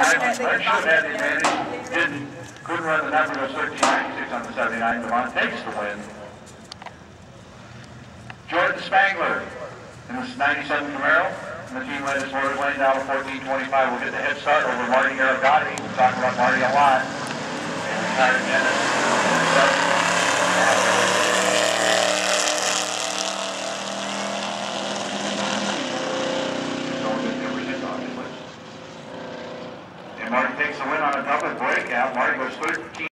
Red should have didn't, couldn't run the number, goes thirteen ninety-six on the seventy-nine, Devon takes the win. Jordan Spangler in this ninety-seven Camaro, and the team led down to will get the head start over Marty Aragati, we talk about Marty a lot. And retired Dennis. Don't get the hit Marty takes the win on a double breakout, Marty goes thirteen